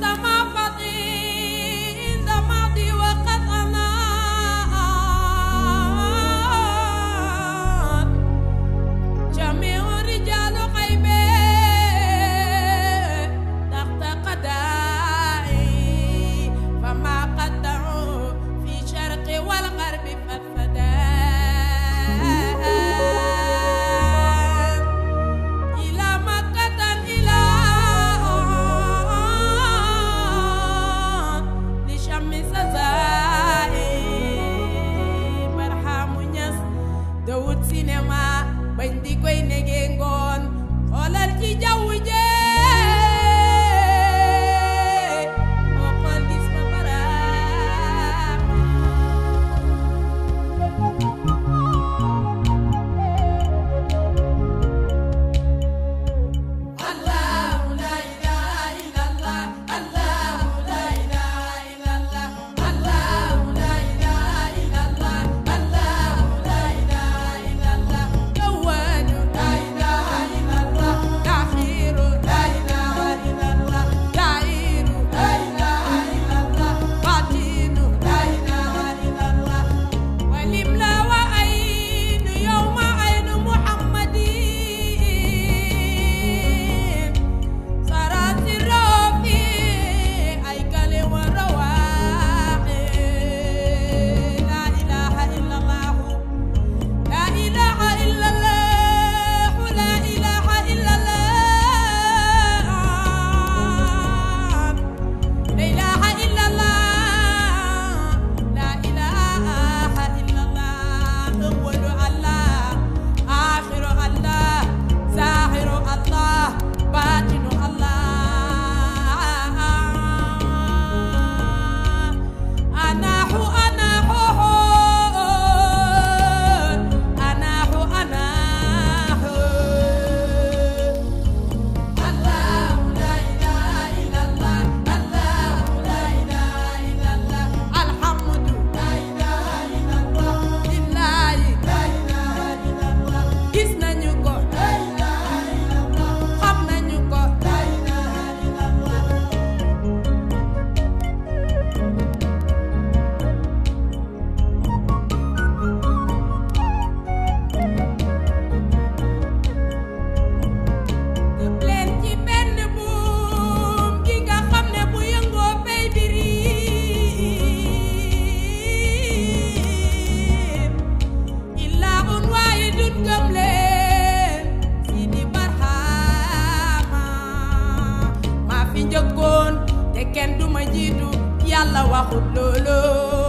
Tama fi njëkkoon te kenn du jiitu yàlla waxut looloo